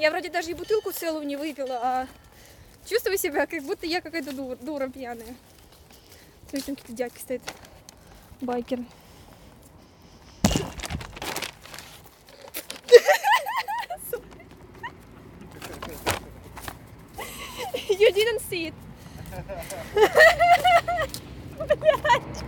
Я вроде даже и бутылку целую не выпила, а чувствую себя, как будто я какая-то дура, дура пьяная. Смотри, там какие-то дядьки стоят. байкер. You didn't see it. Блядь.